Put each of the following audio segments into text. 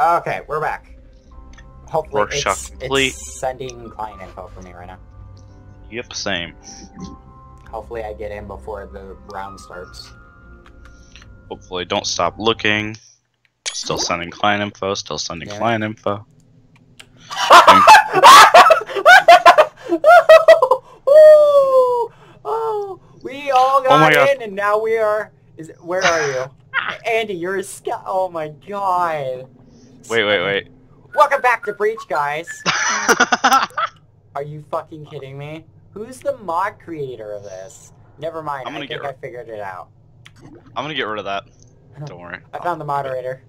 Okay, we're back. Hopefully Workshop it's, complete. it's sending client info for me right now. Yep, same. Hopefully I get in before the round starts. Hopefully, don't stop looking. Still sending client info. Still sending Yeah. client info. Oh, we all Oh got God. in, and now we are. Is where are you, Andy? You're a scout. Oh my god. Wait, wait, wait. Welcome back to Breach, guys. Are you fucking kidding me? Who's the mod creator of this? Never mind. I'm gonna I get think I rid- figured it out. I'm gonna get rid of that. Don't worry. I found the moderator.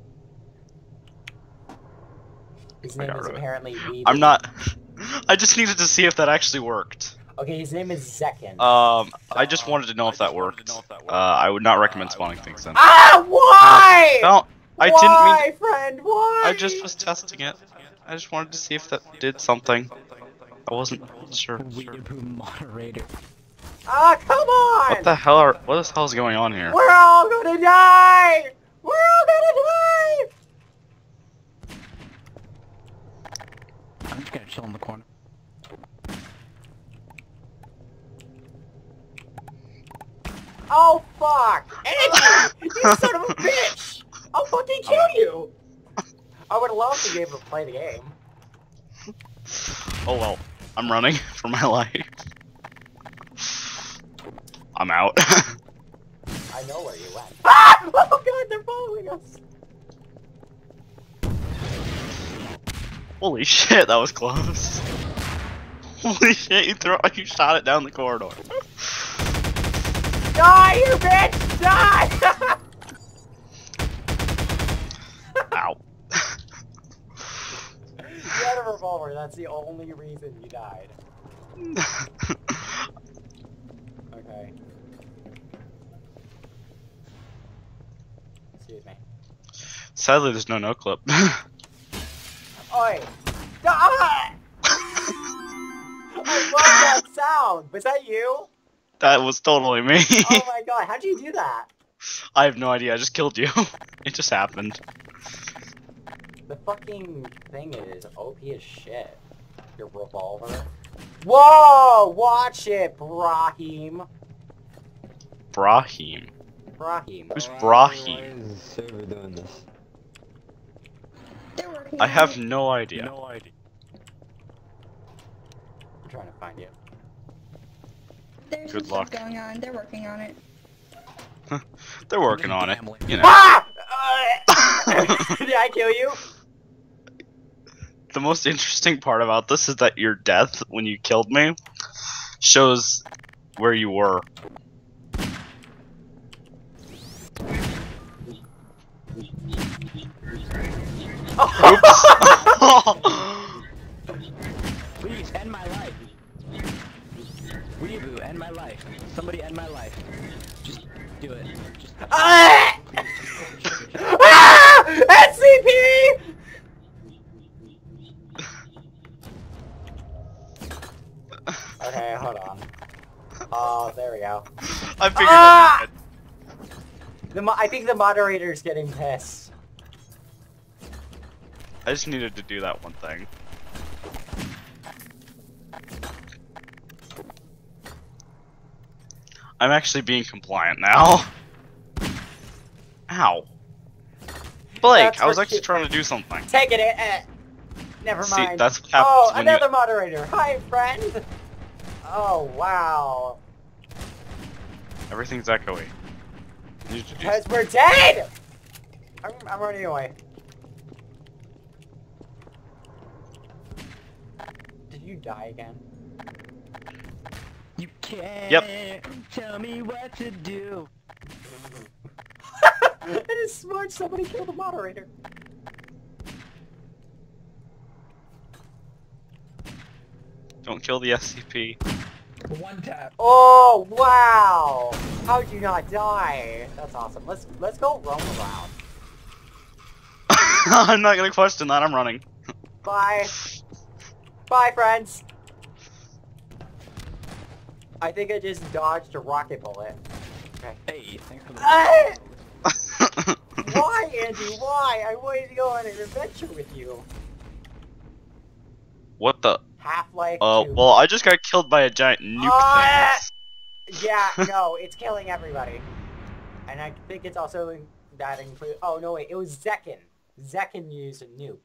His name is rid of apparently Weeby. I'm not. I just needed to see if that actually worked. Okay, his name is Zekin. Um, I just wanted to know if that worked. Uh, I would not recommend spawning things then. ah, why? No, I didn't mean. Why, friend? Why? I just was testing it. I just wanted to see if that did something. I wasn't sure. Weeaboo moderator. Ah, come on! What the hell are? What the hell is going on here? We're all gonna die! We're all gonna die! I'm just gonna chill in the corner. Oh fuck! Andy! you son of a bitch! I'll fucking kill you! I would love to be able to play the game. Oh well, I'm running for my life. I'm out. I know where you went. Ah! Oh god, they're following us! Holy shit, that was close. Holy shit, you throw you shot it down the corridor. Die, you bitch! Die! Ow. you had a revolver, that's the only reason you died. Okay. Excuse me. Sadly, there's no no clip. Oi! Die! Ah! I love that sound! Was that you? that was totally me. Oh my god, how'd you do that? I have no idea. I just killed you. it just happened. The fucking thing is OP as shit. Your revolver. Whoa! Watch it, Brahim. Brahim. Brahim. Who's Why Brahim? is server doing this? I have no idea. No idea. I'm trying to find you. There's Good luck. stuff going on. They're working on it. They're working on it. You know. Ah! Uh, Did I kill you? The most interesting part about this is that your death when you killed me shows where you were. Please end my life. Weeaboo, end my life. Somebody end my life. Just do it. Just Ah! ah! Go. I figured Ah! The mo- I think the moderator is getting pissed. I just needed to do that one thing. I'm actually being compliant now. Ow. Blake, That's I was actually trying to do something. Take it. eh, eh. Never See, mind. that's what happens oh, another you... moderator. Hi, friend. Oh wow. Everything's echoey. You Because we're dead. I'm, I'm running away. Did you die again? You can't Yep. tell me what to do. It is smart. Somebody killed the moderator. Don't kill the SCP. One tap. Oh wow! How'd you not die? That's awesome. Let's let's go roam around. I'm not gonna question that, I'm running. Bye. Bye, friends. I think I just dodged a rocket bullet. Okay. Hey, thanks for the. Ah! why, Andy? Why? I wanted to go on an adventure with you. What the? Half-Life Oh, 2. well, I just got killed by a giant nuke Ah! thing. Yeah, no, it's killing everybody. And I think it's also that include. Oh no, wait, it was Zekin. Zekin used a nuke.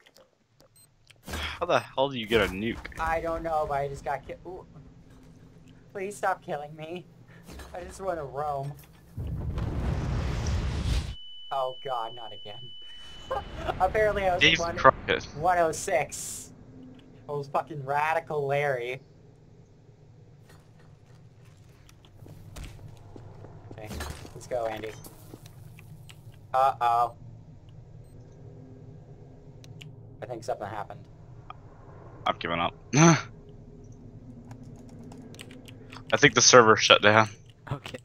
How the hell do you get a nuke? I don't know, but I just got killed. Please stop killing me. I just want to roam. Oh god, not again. Apparently I was Dave one, Crockett. 106. I was fucking radical Larry. Okay, let's go, Andy. Uh-oh. I think something happened. I've given up. I think the server shut down. Okay.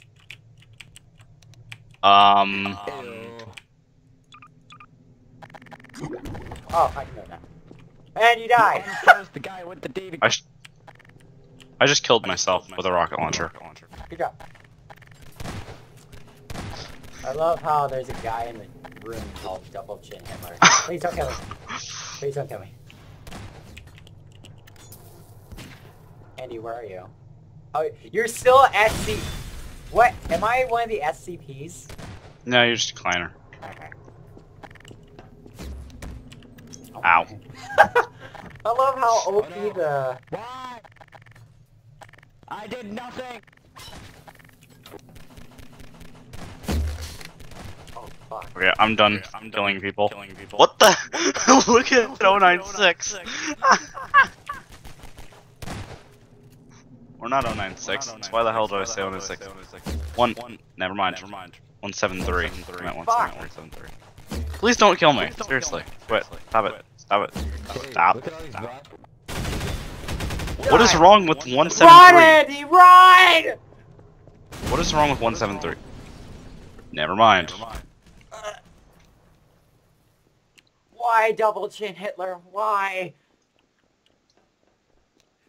Um, Ew. Oh, I can go now. And you die! The guy with the David. I, I just killed myself with a rocket launcher. Good job. I love how there's a guy in the room called Double Chin Hitler. Please don't kill me. Please don't kill me. Andy, where are you? Oh, you're still SC... What? Am I one of the SCPs? No, you're just a cleaner. Okay. Ow. I love how OP no. the... Why? I did nothing. Oh, fuck. Okay, I'm done. I'm killing people. killing people. What the? Look at 096. We're not 096. Why the hell do I say 096? One. One. Never mind. 173. I meant 173. Please don't kill me. Seriously. Quit. Stop it. Stop it. Stop. Look at all these Stop. bots. What is wrong with Run, 173? Andy, run! What is wrong with 173? Never mind. Uh, why double chin Hitler? Why?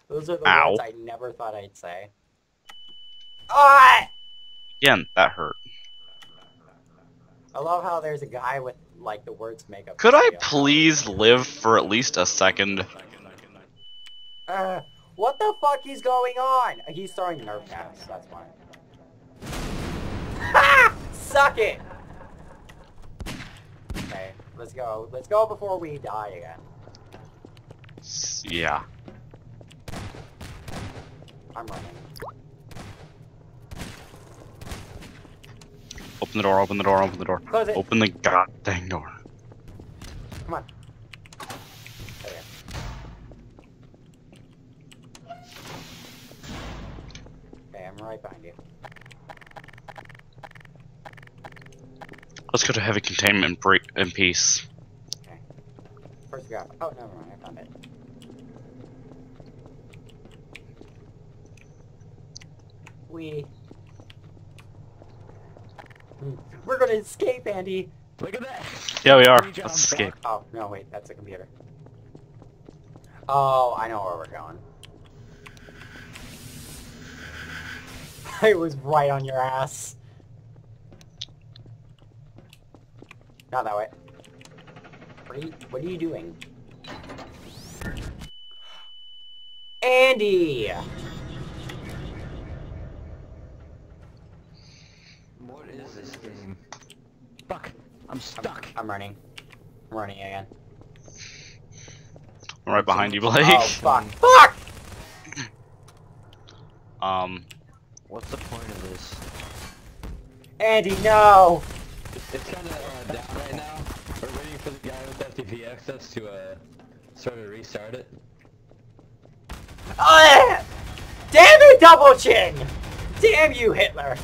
Those are the Ow. words I never thought I'd say. Ah! Again, that hurt. I love how there's a guy with like the words makeup. Could I please live for at least a second? Uh, what the fuck is going on? He's throwing nerve gas. That's why. Ha! Suck it. Okay, let's go. Let's go before we die again. Yeah. I'm running. Open the door, open the door, open the door. Close it. Open the goddamn door. Come on. Okay, I'm right behind you. Let's go to heavy containment break in peace. Where's the guy? Oh, never mind. I found it. We. We're gonna escape, Andy. Look at that. Yeah, we are. Let's escape. Oh no, wait, that's a computer. Oh, I know where we're going. it was right on your ass. Not that way. What are you, what are you doing? Andy! What is this game? Fuck. I'm stuck. I'm running. I'm running again. I'm right behind you, Blake. Oh, fuck. Fuck! Um, What's the point of this? Andy, no! It's kind of uh, down right now. We're waiting for the guy with FTP access to uh, sort of restart it. Ugh! Damn it, Double Chin! Damn you, Hitler!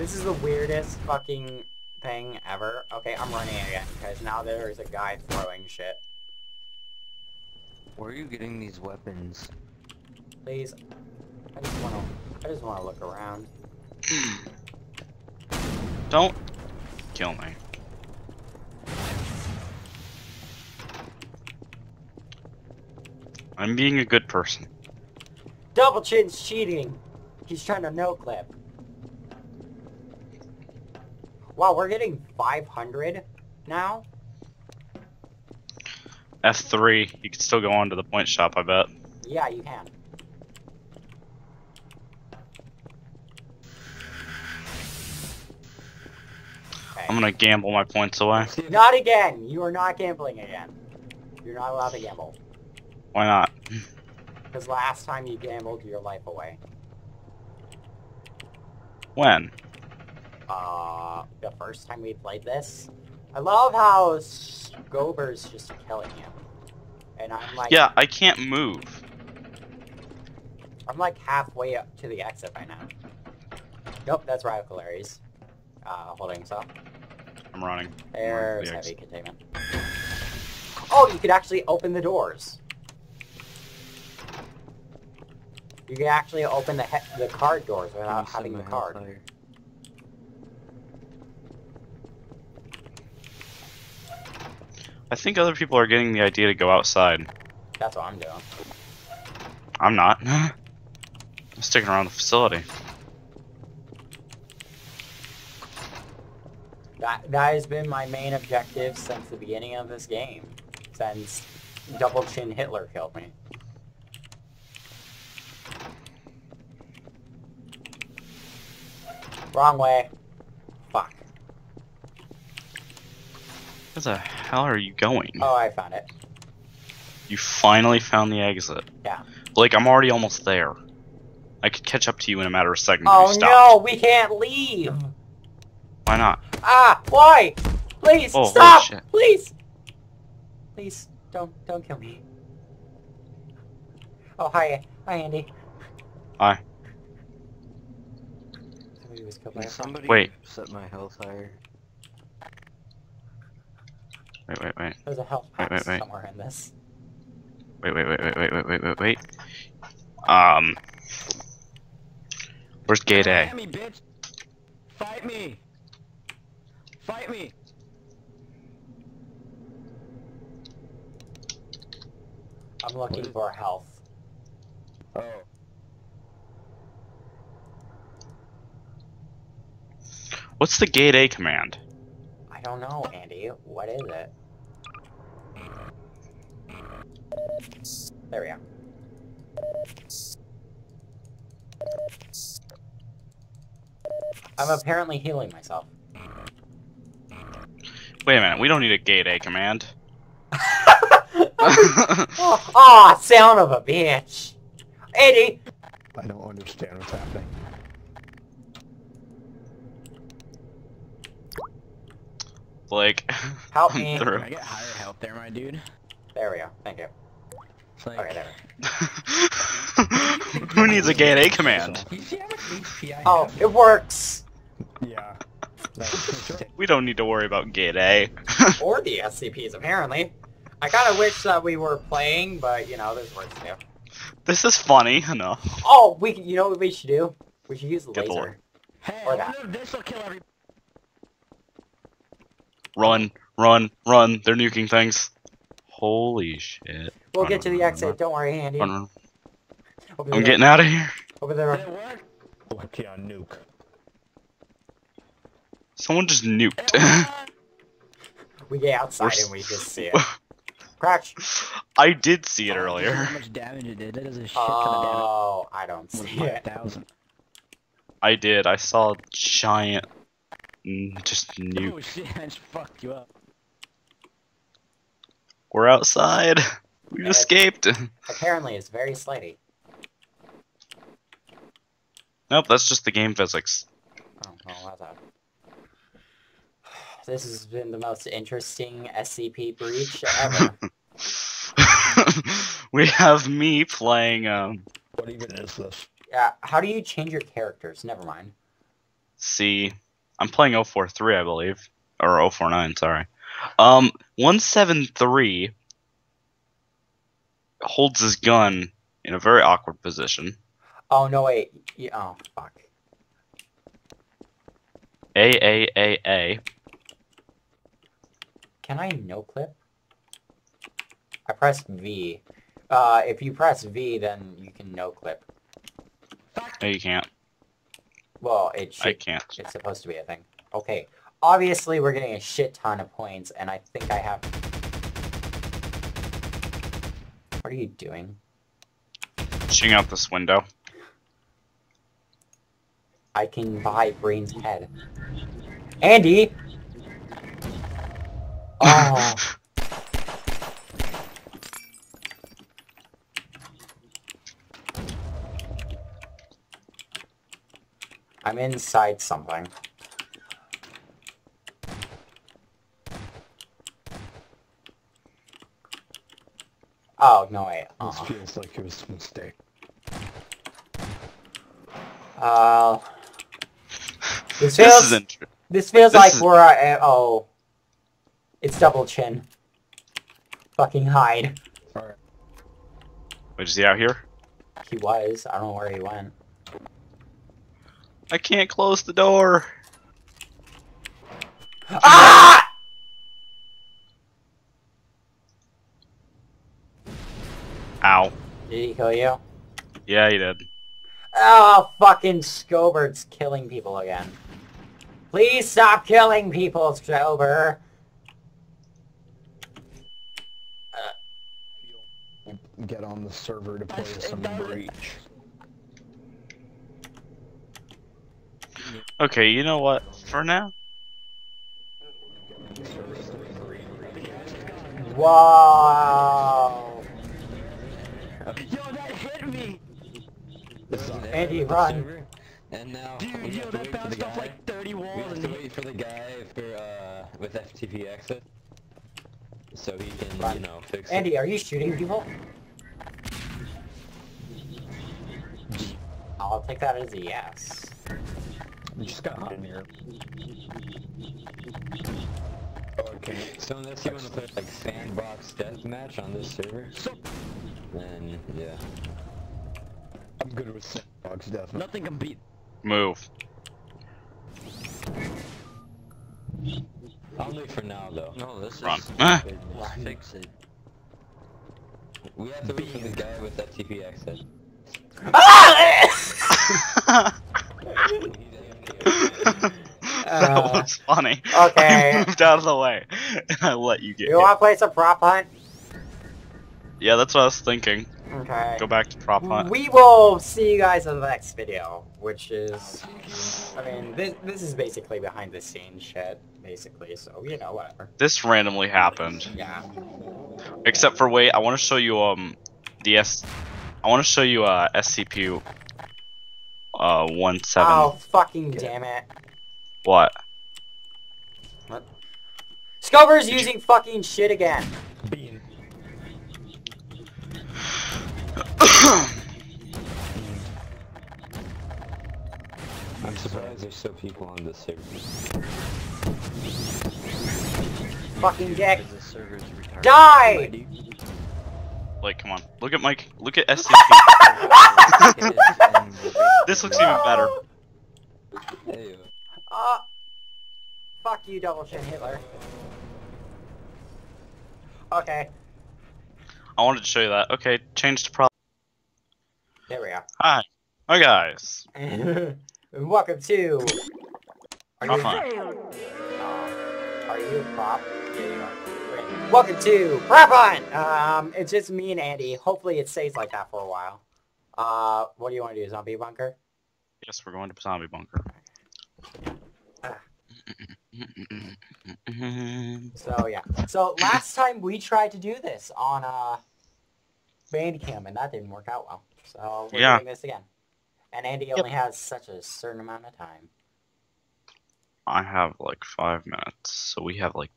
This is the weirdest fucking thing ever. Okay, I'm running again, because now there's a guy throwing shit. Where are you getting these weapons? Please. I just wanna I just wanna look around. don't kill me. I'm being a good person. Double Chin's cheating! He's trying to no clip. Wow, we're getting 500 now? F3. You can still go on to the point shop, I bet. Yeah, you can. Okay. I'm gonna gamble my points away. Not again! You are not gambling again. You're not allowed to gamble. Why not? Because last time you gambled your life away. When? Uh, the first time we played this. I love how Scober's just killing you. And I'm like, Yeah, I can't move. I'm like halfway up to the exit by now. Nope, that's Radical Aries. Uh, holding himself. I'm running. There's the heavy containment. Oh, you could actually open the doors. You can actually open the he- the card doors without having the card. higher? I think other people are getting the idea to go outside. That's what I'm doing. I'm not. I'm sticking around the facility. That that has been my main objective since the beginning of this game. Since Double Chin Hitler killed me. Wrong way. Fuck. Where the hell are you going? Oh, I found it. You finally found the exit. Yeah. Blake, I'm already almost there. I could catch up to you in a matter of seconds Oh no, we can't leave. Why not? Ah, why? Please Oh, holy stop. shit. Please. Please don't don't kill me. Oh hi, hi Andy. Hi. Somebody was killed by Can a frog. somebody Wait. set my health higher? Wait, wait, wait. There's a health Wait, wait, wait. somewhere in this. Wait, wait, wait, wait, wait, wait, wait, wait, wait. Um. Where's gate A? Fight me, bitch! Fight me! Fight me! I'm looking is- for health. Oh. What's the gate A command? I don't know, Andy. What is it? There we go. I'm apparently healing myself. Wait a minute, we don't need a gate A command. oh, aw, son of a bitch! Eddie! I don't understand what's happening. Blake, Help I'm me. through. Can I get higher health there, my dude? There we go. Thank you. It's like, Okay, there. Who needs a gate A command? You see how much HP I Oh, it works! Yeah. We don't need to worry about gate A. Or the SCPs, apparently. I kinda wish that we were playing, but, you know, there's work to do. this is funny enough. Oh, we, you know what we should do? We should use the Get the laser. lore. Hey, Or that. this will kill every- Run, run, run. They're nuking things. Holy shit. We'll Run, get to the run, exit. run. Don't worry, Andy. Run, run. Over I'm there. getting out of here. Over Did there. it work? What can nuke? Someone just nuked. We get outside We're and we just see it. Crouch. I did see it Oh, earlier. How much damage it did? That is a shit ton of damage. Oh, I don't see it. 1,000. I did. I saw a giant mm, just nuke. Oh shit, I just fucked you up. We're outside. We Yeah. escaped. Apparently, it's very slighty. Nope, that's just the game physics. Oh, well, how's that? This has been the most interesting SCP breach ever. we have me playing um What even is this? yeah, how do you change your characters? Never mind. C. I'm playing 043, I believe. Or 049, sorry. Um 173 holds his gun in a very awkward position. Oh, no, wait. Yeah, oh, fuck. A A A A. Can I no clip? I pressed V. Uh, if you press V, then you can no clip. No, you can't. Well, it should, I can't. It's supposed to be a thing. Okay. Obviously, we're getting a shit ton of points, and I think I have... What are you doing? Shooting out this window. I can buy Brain's head. Andy! Oh, I'm inside something. Oh, no wait. This Uh, feels like it was a mistake. uh, this this feels, is int- this feels this like is- we're, uh, oh. It's double chin. Fucking hide. Alright. Wait, is he out here? He was. I don't know where he went. I can't close the door. Ah! Ow. Did he kill you? Yeah, he did. Oh, fucking Scobert's killing people again. Please stop killing people, Scober. Uh, get on the server to play some breach. Okay, you know what? For now, Wow. Yo, that hit me! This is an Andy, error with the run. And now Dude, yo, have to that wait for the bounced off like 30 We walls have and to wait for the guy for uh with FTP access, so he can Run. you know fix Andy, are you shooting people? I'll take that as a yes. You just got hot in here. Okay. So unless you want to play like sandbox deathmatch on this server, then yeah. I'm good with sandbox death. Nothing can beat... move. Only for now though. No, this Run. is Ah. stupid. Just fix it. We have to wait for the guy with FTP access. Ah! that was funny. okay. I moved out of the way, and I let you get You want to play some prop hunt? Yeah, that's what I was thinking. Okay. Go back to prop hunt. We will see you guys in the next video, which is, I mean, this this is basically behind the scenes shit, basically. So you know, whatever. This randomly happened. Yeah. Except for wait, I want to show you um the S. I want to show you uh SCP. Uh one seven. Oh fucking damn it! What? What? Scover's using fucking shit again. I'm surprised there's still people on this server. Fucking dick. Because the server's retarded. Die! like, come on. Look at Mike. Look at SCP. This looks even better. Hey, Uh, fuck you, double chin Hitler. Okay, I wanted to show you that. Okay, change to prop. there we go. Hi. Hi guys. Welcome to. Are you? Uh, are you prop? Yeah, you are. Welcome to Prop Hunt! Um, it's just me and Andy. Hopefully it stays like that for a while. Uh, what do you want to do, zombie bunker? Yes, we're going to zombie bunker. So yeah. So last time we tried to do this on uh Bandicam and that didn't work out well. So we're Yeah. doing this again. And Andy only has such a certain amount of time. I have like five minutes, so we have like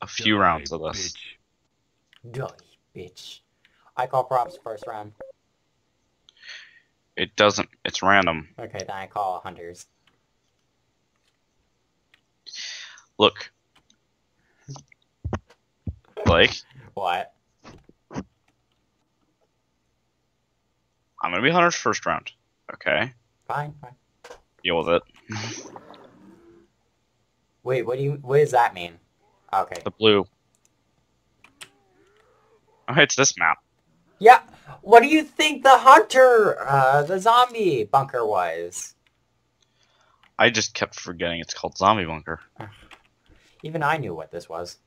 a few rounds of this. Bitch. Die, bitch. I call props first round. It doesn't. It's random. Okay, then I call hunters. Look. Blake, What? I'm gonna be hunters first round. Okay, Fine, fine. deal with it. Wait, what do you what does that mean? Okay. The blue. Oh, it's this map. Yeah. What do you think the hunter uh the zombie bunker was? I just kept forgetting it's called Zombie Bunker. Even I knew what this was.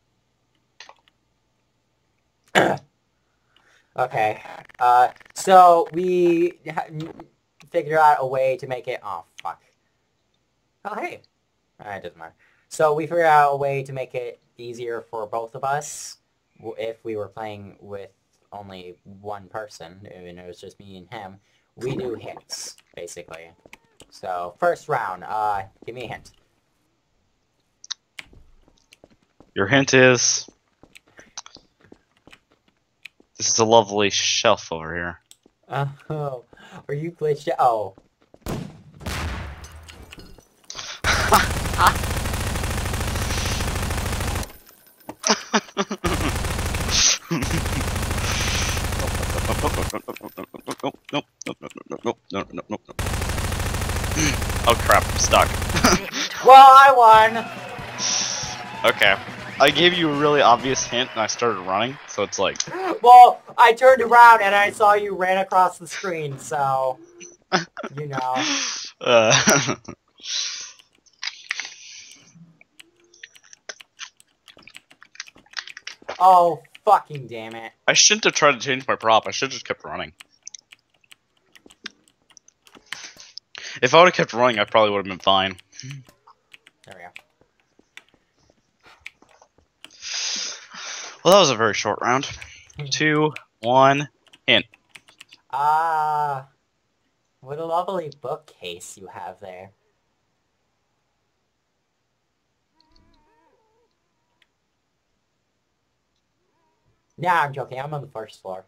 okay. Uh, so we figured out a way to make it. Oh fuck. Oh hey. Uh, it doesn't matter. So we figured out a way to make it easier for both of us if we were playing with only one person, and it was just me and him. We do hints, basically. So first round. Uh, give me a hint. Your hint is this is a lovely shelf over here. Oh, are you glitched? out? Oh, Oh crap, I'm stuck. well, I won. okay. I gave you a really obvious hint and I started running, so it's like Well, I turned around and I saw you ran across the screen, so you know. uh, Oh, fucking damn it! I shouldn't have tried to change my prop. I should have just kept running. If I would have kept running, I probably would have been fine. There we go. Well, that was a very short round. Two, one. In. Ah, what a lovely bookcase you have there. Nah, I'm joking. I'm on the first floor.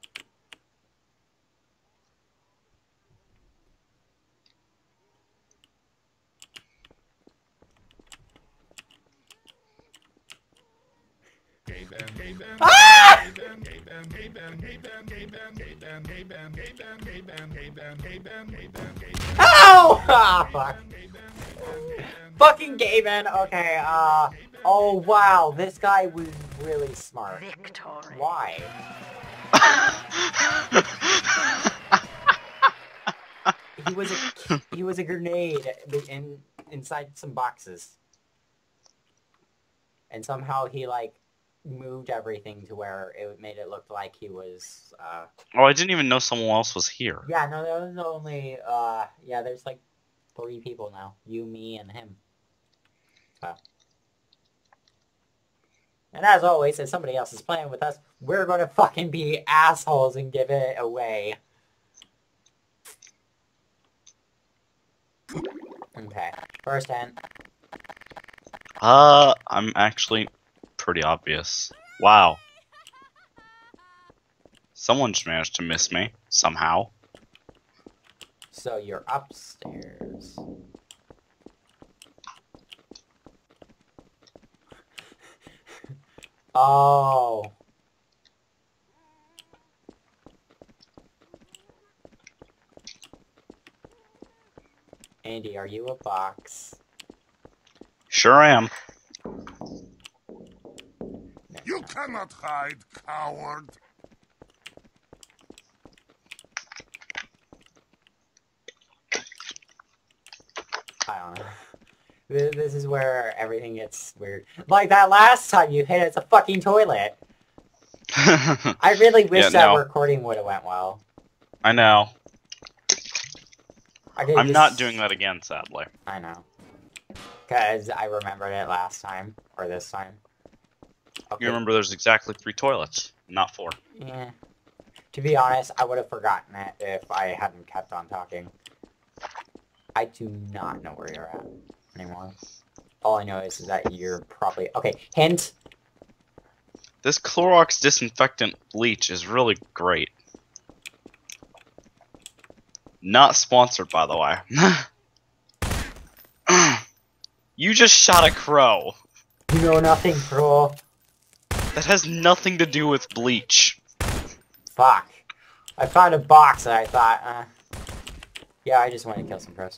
Ah! Ow! Ah, fuck. Fucking gay man. Okay, uh... Oh, wow. This guy was really smart. Why? He was a he was a grenade in inside some boxes, and somehow he like moved everything to where it made it look like he was. Uh, oh, I didn't even know someone else was here. yeah, no, there was only. Uh, yeah, there's like three people now. You, me, and him. So. And as always, if somebody else is playing with us, we're gonna fucking be assholes and give it away. Okay, first hand. Uh, I'm actually pretty obvious. Wow. Someone just managed to miss me somehow. So you're upstairs. oh. Andy, are you a box? Sure I am. You cannot hide, coward. I don't know. This is where everything gets weird. Like that last time you hit it's a fucking toilet. I really wish Yeah, that no. recording would have went well. I know. I did I'm this- not doing that again, sadly. I know. Because I remembered it last time, or this time. Okay. You remember there's exactly three toilets, not four. Yeah. To be honest, I would have forgotten it if I hadn't kept on talking. I do not know where you're at anymore. All I know is, is that you're probably... Okay, hint. This Clorox disinfectant bleach is really great. Not sponsored, by the way. you just shot a crow. You know nothing, bro. That has nothing to do with bleach. Fuck. I found a box and I thought, uh... Yeah, I just want to kill some pros.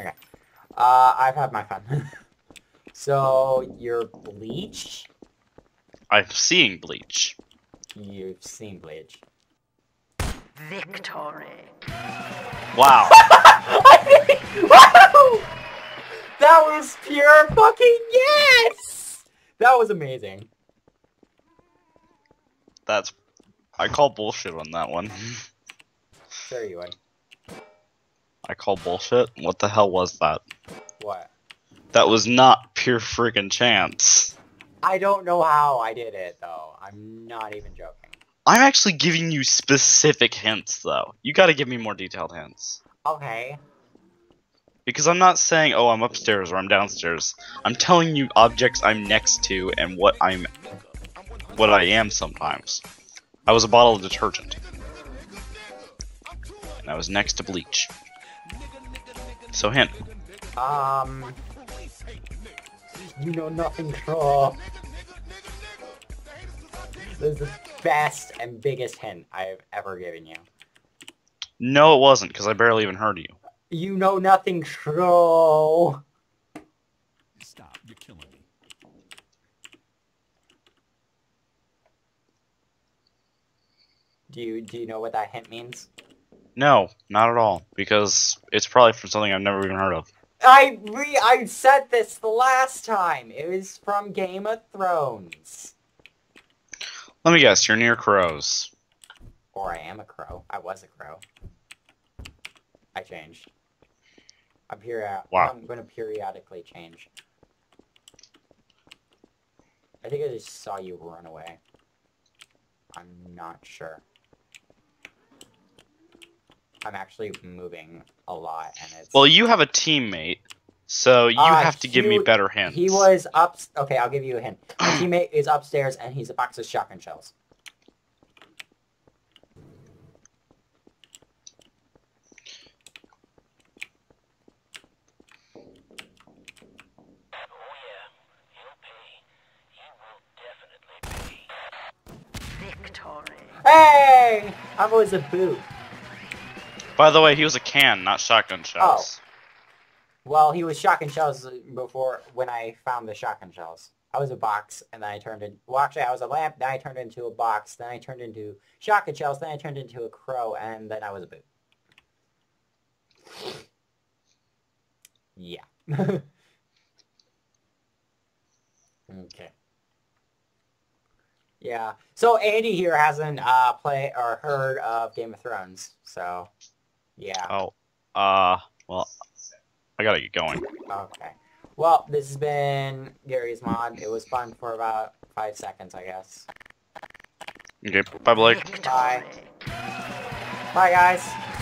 Okay. Uh, I've had my fun. so, you're bleach? I'm seeing bleach. You've seen bleach. Victory. Wow. That was pure fucking yes! That was amazing. That's. I call bullshit on that one. Sure you would. I call bullshit. What the hell was that? What? That was not pure friggin' chance. I don't know how I did it though. I'm not even joking. I'm actually giving you specific hints, though. You gotta give me more detailed hints. Okay. Because I'm not saying, oh, I'm upstairs or I'm downstairs. I'm telling you objects I'm next to and what I'm. what I am sometimes. I was a bottle of detergent. And I was next to bleach. So, hint. Um. You know nothing, troll. This is the best and biggest hint I've ever given you. No, it wasn't, because I barely even heard you. You know nothing, troll. Stop, you're killing me. Do you do you know what that hint means? No, not at all. Because it's probably from something I've never even heard of. I re I said this the last time. It was from Game of Thrones. Let me guess, you're near crows. Or I am a crow. I was a crow. I changed. I'm period. Wow. I'm gonna periodically change. I think I just saw you run away. I'm not sure. I'm actually moving a lot, and it's. Well, you have a teammate, so you Uh, have to give me better hints. He was up. Okay, I'll give you a hint. My teammate is upstairs, and he's a box of shotgun shells. Hey! I was a boot. By the way, he was a can, not shotgun shells. Oh. Well, he was shotgun shells before when I found the shotgun shells. I was a box, and then I turned in. Well, actually, I was a lamp. Then I turned into a box. Then I turned into shotgun shells. Then I turned into a crow, and then I was a boot. Yeah. okay. Yeah. So Andy here hasn't uh play or heard of Game of Thrones. So, yeah. Oh, uh, well, I gotta get going. Okay. Well, this has been Garry's Mod. It was fun for about five seconds, I guess. Okay, bye, Blake. Bye. Bye, guys.